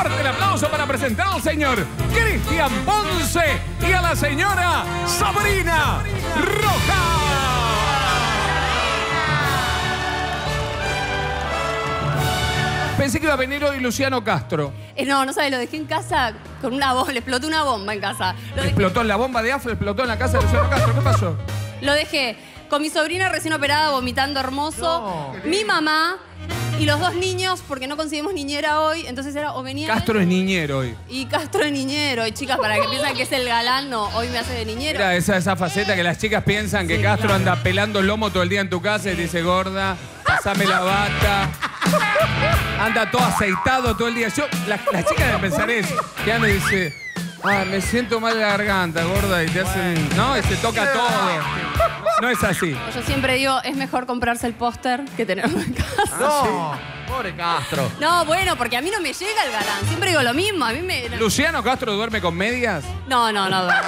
Fuerte el aplauso para presentar al señor Cristian Ponce y a la señora Sabrina Roja. Pensé que iba a venir hoy Luciano Castro. Eh, no, no sabes, lo dejé en casa con una bomba, le explotó una bomba en casa. Lo Explotó en la bomba de AFA, explotó en la casa de Luciano Castro. ¿Qué pasó? lo dejé con mi sobrina recién operada, vomitando hermoso, mi mamá y los dos niños, porque no conseguimos niñera hoy, entonces era o venía Castro él es niñero hoy. y Castro es niñero. Y chicas, para que piensan que es el galán, no, hoy me hace de niñero. Mira esa, esa faceta que las chicas piensan que Sí, Castro claro. anda pelando el lomo todo el día en tu casa y te dice, gorda, pasame la bata. Anda todo aceitado todo el día. Yo, la- las chicas deben pensar eso. Que anda y dice, ah, me siento mal de la garganta, gorda, y te hacen, ¿no? Y se toca todo. No es así. Yo siempre digo, es mejor comprarse el póster que tenerlo en casa. No, pobre Castro. No, bueno, porque a mí no me llega el galán. Siempre digo lo mismo. A mí me. ¿Luciano Castro duerme con medias? No, no, no duerme.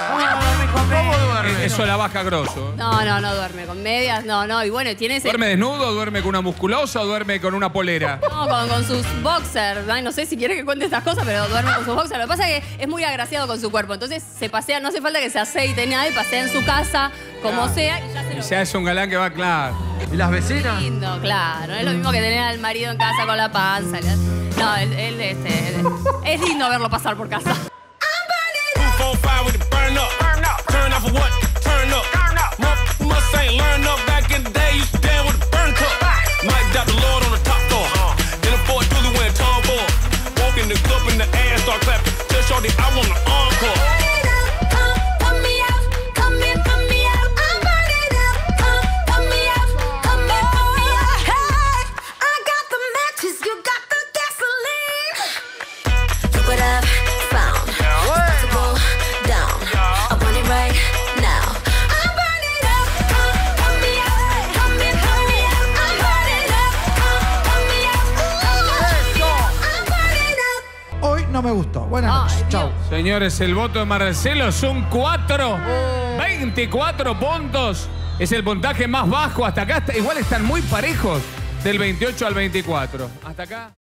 ¿Cómo duerme? Eso la baja grosso. No, no, no duerme con medias. No, no. Y bueno, tiene ese. ¿Duerme desnudo, duerme con una musculosa o duerme con una polera? No, con, con sus boxers. Ay, no sé si quiere que cuente estas cosas, pero duerme con sus boxers. Lo que pasa es que es muy agraciado con su cuerpo. Entonces se pasea, no hace falta que se aceite ni nada, y pasea en su casa, como sea, y ya se lo. Se hace un galán que va claro. ¿Y las vecinas? lindo, claro. No es lo mismo que tener al marido en casa con la panza. No, él, él, este, él- es lindo verlo pasar por casa. Four, five with it, me gustó. Buenas noches. Chau. Señores, el voto de Marcelo son 4. 24 puntos. Es el puntaje más bajo hasta acá. Igual están muy parejos del 28 al 24. Hasta acá.